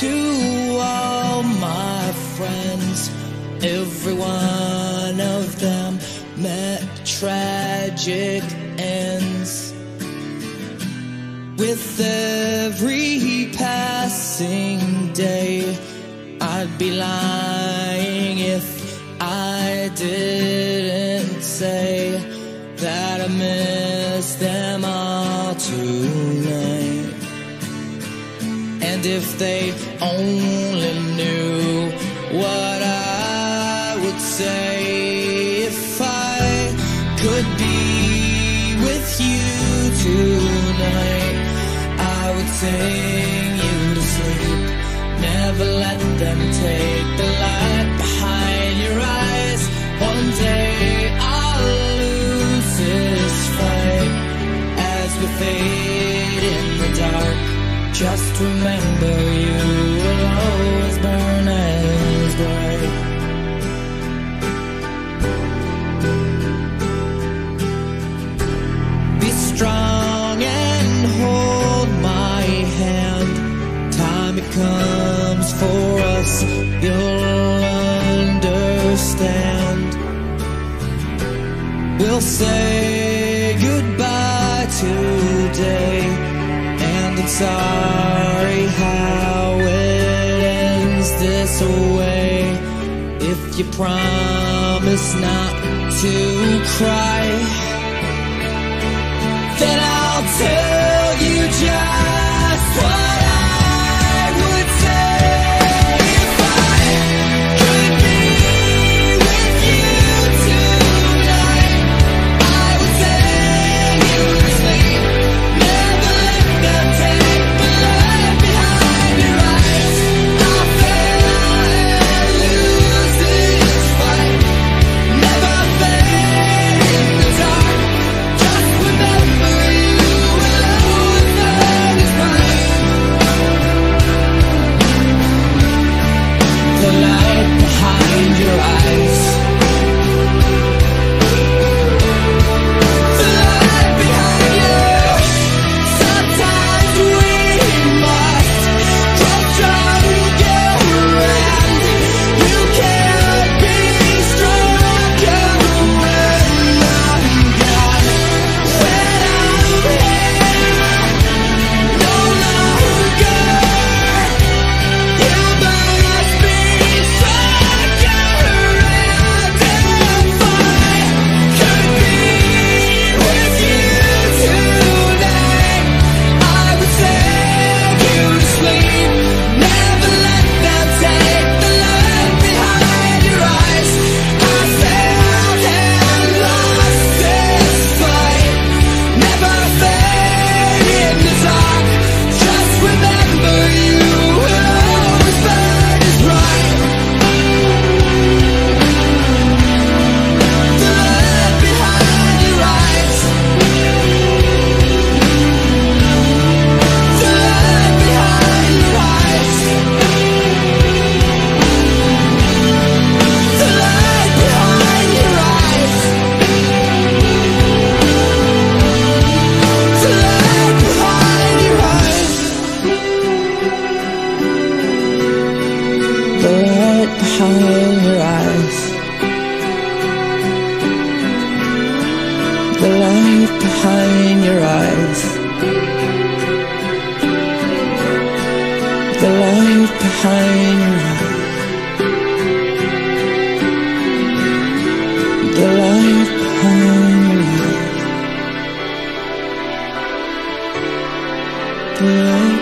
to all my friends. Every one of them met tragic ends. With every passing day, I'd be lying if I didn't say that I miss them all tonight. If they only knew what I would say if I could be with you tonight, I would sing you to sleep. Never let them take the light behind your eyes. One day Just remember you will always burn as bright. Be strong and hold my hand. Time it comes for us, you'll understand. We'll say goodbye today, sorry how it ends this way. If you promise not to cry then I'll tell The light behind your eyes. The light behind your eyes. The light behind your eyes. The light